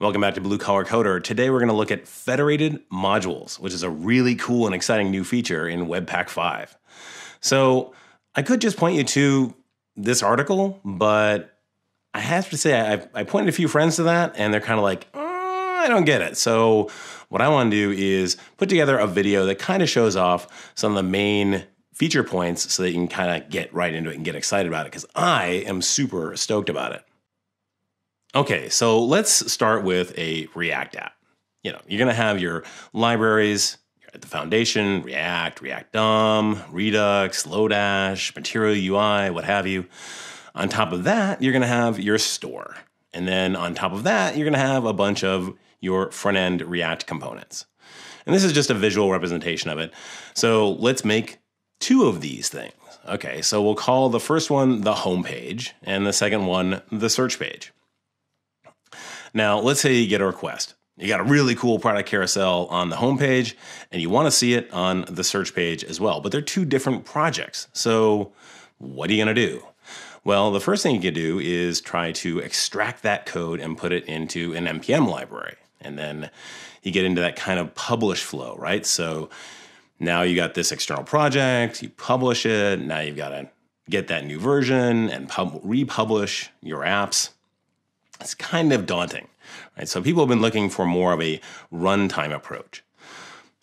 Welcome back to Blue Collar Coder. Today we're going to look at federated modules, which is a really cool and exciting new feature in Webpack 5. So I could just point you to this article, but I have to say I, I pointed a few friends to that, and they're kind of like, uh, I don't get it. So what I want to do is put together a video that kind of shows off some of the main feature points so that you can kind of get right into it and get excited about it because I am super stoked about it. Okay, so let's start with a React app. You know, you're to have your libraries at the foundation, React, React DOM, Redux, Lodash, Material UI, what have you. On top of that, you're to have your store. And then on top of that, you're to have a bunch of your front end React components. And this is just a visual representation of it. So let's make two of these things. Okay, so we'll call the first one the home page and the second one the search page. Now, let's say you get a request. You got a really cool product carousel on the homepage, and you want to see it on the search page as well. But they're two different projects. So, what are you going to do? Well, the first thing you can do is try to extract that code and put it into an NPM library. And then you get into that kind of publish flow, right? So now you got this external project, you publish it, now you've got to get that new version and pub- republish your apps. It's kind of daunting, right? So people have been looking for more of a runtime approach.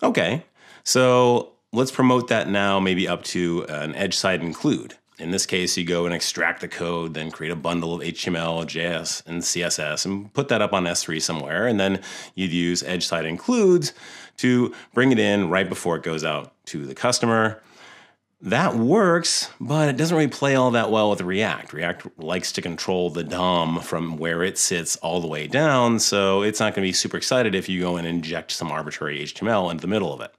Okay, so let's promote that now, maybe up to uh, an edge side include. In this case, you go and extract the code, then create a bundle of HTML, JS, and CSS, and put that up on S3 somewhere. And then you'd use edge side includes to bring it in right before it goes out to the customer that works, but it doesn't really play all that well with React. React likes to control the DOM from where it sits all the way down, so it's not going to be super excited if you go and inject some arbitrary HTML into the middle of it.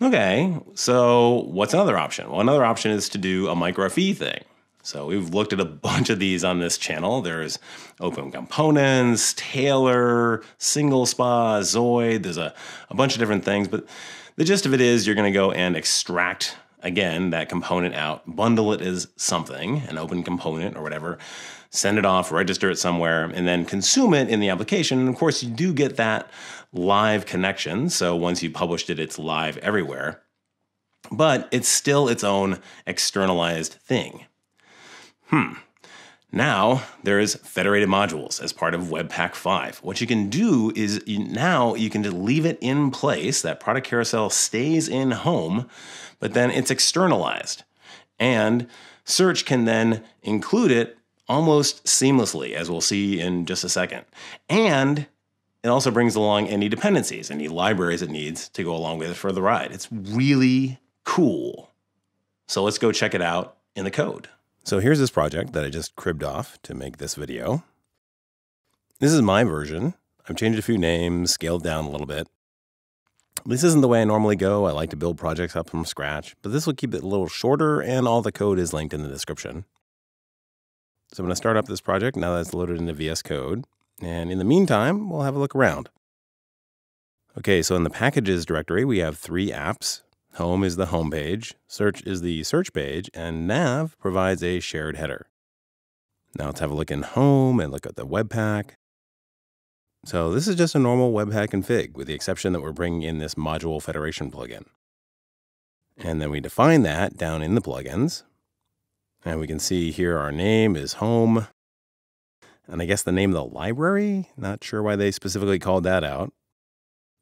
Okay, so what's another option? Well, another option is to do a microFE thing. So we've looked at a bunch of these on this channel. There's Open Components, Tailor, Single Spa, Zoid. There's a, a bunch of different things, but the gist of it is you're going to go and extract again that component out, bundle it as something, an open component or whatever, send it off, register it somewhere, and then consume it in the application. And of course, you do get that live connection. So once you published it, it's live everywhere. But it's still its own externalized thing. Hmm. Now there is federated modules as part of Webpack 5. What you can do is you, now you can just leave it in place. That product carousel stays in home, but then it's externalized. And search can then include it almost seamlessly, as we'll see in just a second. And it also brings along any dependencies, any libraries it needs to go along with it for the ride. It's really cool. So let's go check it out in the code. So here's this project that I just cribbed off to make this video. This is my version. I've changed a few names, scaled down a little bit. This isn't the way I normally go. I like to build projects up from scratch, but this will keep it a little shorter and all the code is linked in the description. So I'm going to start up this project now that it's loaded into VS Code. And in the meantime, we'll have a look around. Okay, so in the packages directory, we have three apps Home is the home page, search is the search page, and nav provides a shared header. Now let's have a look in home and look at the Webpack. So this is just a normal Webpack config with the exception that we're bringing in this module federation plugin. And then we define that down in the plugins. And we can see here our name is home. And I guess the name of the library, not sure why they specifically called that out.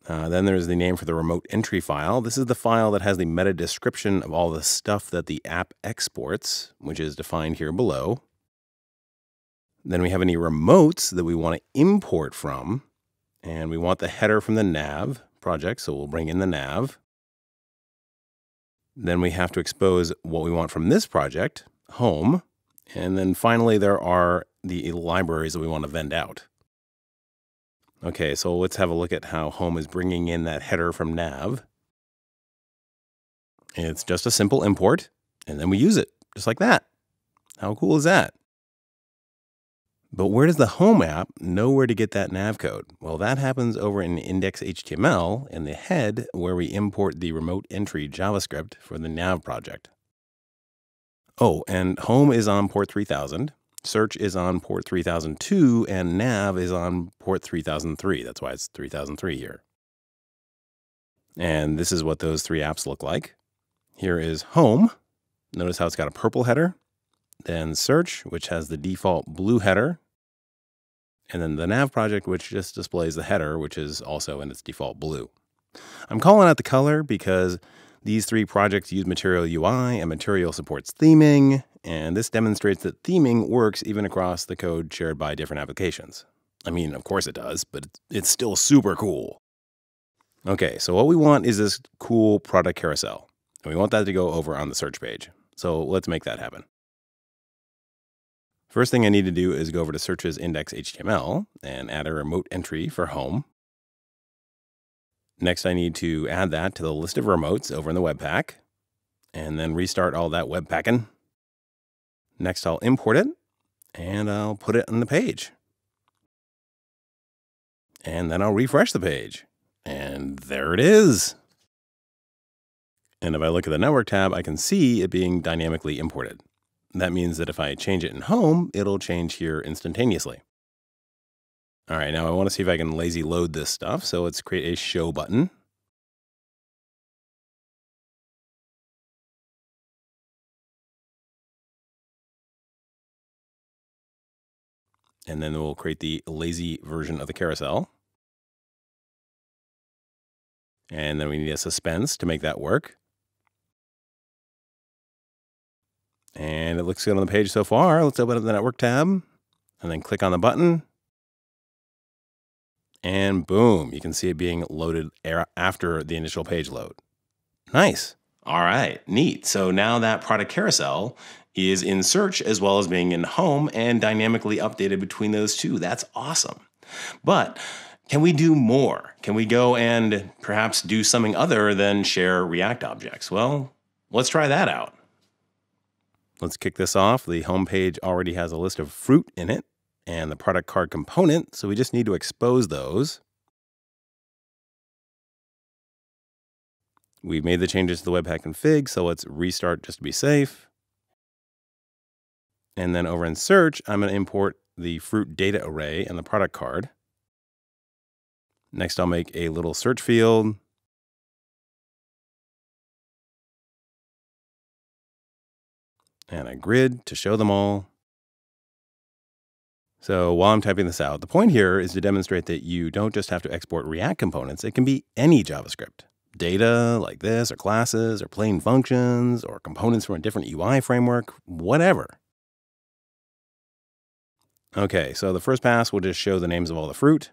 Uh, then there's the name for the remote entry file. This is the file that has the meta description of all the stuff that the app exports, which is defined here below. Then we have any remotes that we want to import from, and we want the header from the nav project, so we'll bring in the nav. Then we have to expose what we want from this project, home. And then finally, there are the libraries that we want to vend out. Okay, so let's have a look at how Home is bringing in that header from nav. It's just a simple import, and then we use it, just like that. How cool is that? But where does the Home app know where to get that nav code? Well, that happens over in index.html in the head where we import the remote entry JavaScript for the nav project. Oh, and Home is on port 3000, Search is on port 3002 and nav is on port 3003. That's why it's 3003 here. And this is what those three apps look like. Here is home. Notice how it's got a purple header. Then search, which has the default blue header. And then the nav project, which just displays the header, which is also in its default blue. I'm calling out the color because these three projects use Material UI and Material supports theming, and this demonstrates that theming works even across the code shared by different applications. I mean, of course it does, but it's still super cool. Okay, so what we want is this cool product carousel, and we want that to go over on the search page. So let's make that happen. First thing I need to do is go over to searches index HTML and add a remote entry for home. Next, I need to add that to the list of remotes over in the Webpack and then restart all that Webpacking. Next, I'll import it and I'll put it on the page. And then I'll refresh the page. And there it is. And if I look at the network tab, I can see it being dynamically imported. That means that if I change it in home, it'll change here instantaneously. All right, now I want to see if I can lazy load this stuff. So let's create a show button. And then we'll create the lazy version of the carousel. And then we need a suspense to make that work. And it looks good on the page so far. Let's open up the network tab and then click on the button. And boom, you can see it being loaded after the initial page load. Nice. All right, neat. So now that product carousel is in search as well as being in home and dynamically updated between those two. That's awesome. But can we do more? Can we go and perhaps do something other than share React objects? Well, let's try that out. Let's kick this off. The home page already has a list of fruit in it and the product card component, so we just need to expose those. We've made the changes to the Webpack config, so let's restart just to be safe. And then over in search, I'm going to import the fruit data array and the product card. Next, I'll make a little search field and a grid to show them all. So while I'm typing this out, the point here is to demonstrate that you don't just have to export React components, it can be any JavaScript. Data like this, or classes, or plain functions, or components from a different UI framework, whatever. Okay, so the first pass will just show the names of all the fruit.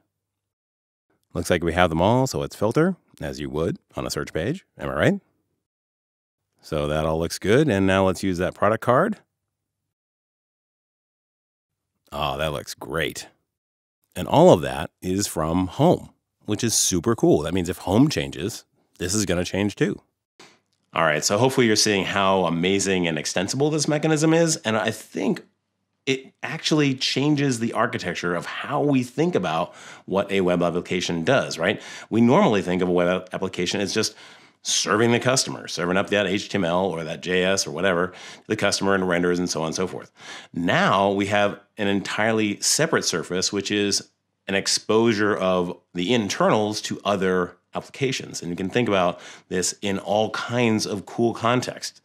Looks like we have them all, so let's filter, as you would on a search page. Am I right? So that all looks good. And now let's use that product card. Oh, that looks great. And all of that is from home, which is super cool. That means if home changes, this is going to change too. All right, so hopefully you're seeing how amazing and extensible this mechanism is. And I think it actually changes the architecture of how we think about what a web application does, right? We normally think of a web application as just serving the customer, serving up that HTML or that JS or whatever to the customer and renders and so on and so forth. Now we have an entirely separate surface, which is an exposure of the internals to other applications. And you can think about this in all kinds of cool context.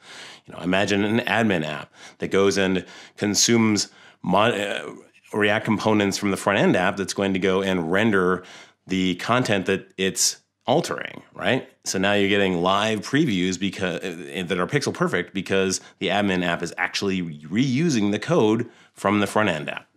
You know, imagine an admin app that goes and consumes mod, uh, React components from the front end app that's going to go and render the content that it's altering, right? So now you're getting live previews because uh, that are pixel perfect because the admin app is actually reusing the code from the front end app.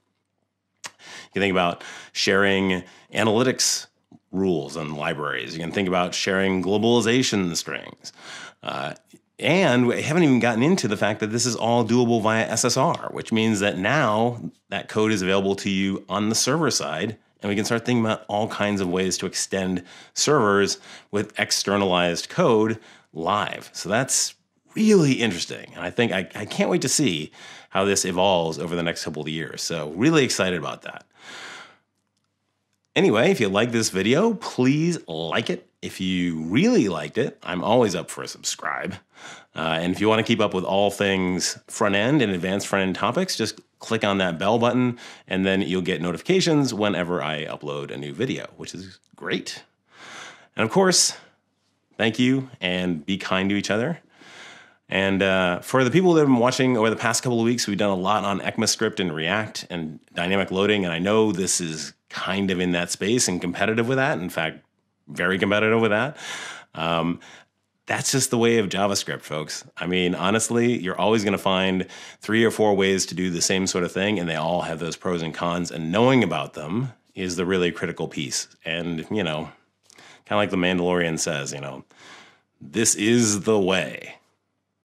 You think about sharing analytics rules and libraries. You can think about sharing globalization strings. Uh, and we haven't even gotten into the fact that this is all doable via SSR, which means that now that code is available to you on the server side and we can start thinking about all kinds of ways to extend servers with externalized code live. So that's really interesting. And I think I, I can't wait to see how this evolves over the next couple of years. So, really excited about that. Anyway, if you like this video, please like it. If you really liked it, I'm always up for a subscribe. Uh, and if you want to keep up with all things front end and advanced front end topics, just click on that bell button, and then you'll get notifications whenever I upload a new video, which is great. And of course, thank you and be kind to each other. And uh, for the people that have been watching over the past couple of weeks, we've done a lot on ECMAScript and React and dynamic loading. And I know this is kind of in that space and competitive with that. In fact, very competitive with that. Um, that's just the way of JavaScript, folks. I mean, honestly, you're always going to find three or four ways to do the same sort of thing, and they all have those pros and cons. And knowing about them is the really critical piece. And, you know, kind of like the Mandalorian says, you know, this is the way.